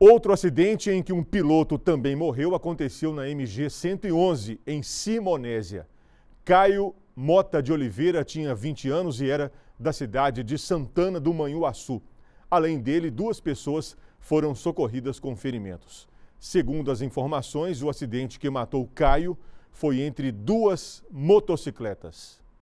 Outro acidente em que um piloto também morreu aconteceu na MG 111, em Simonésia. Caio Mota de Oliveira tinha 20 anos e era da cidade de Santana do Manhuaçu. Além dele, duas pessoas foram socorridas com ferimentos. Segundo as informações, o acidente que matou Caio foi entre duas motocicletas.